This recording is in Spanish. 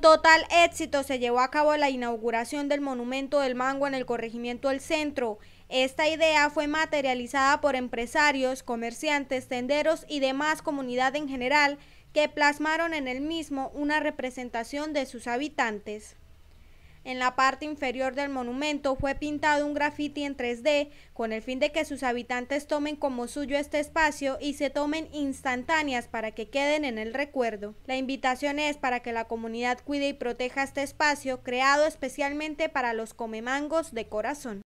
total éxito se llevó a cabo la inauguración del Monumento del Mango en el corregimiento del centro. Esta idea fue materializada por empresarios, comerciantes, tenderos y demás comunidad en general que plasmaron en el mismo una representación de sus habitantes. En la parte inferior del monumento fue pintado un grafiti en 3D con el fin de que sus habitantes tomen como suyo este espacio y se tomen instantáneas para que queden en el recuerdo. La invitación es para que la comunidad cuide y proteja este espacio creado especialmente para los comemangos de corazón.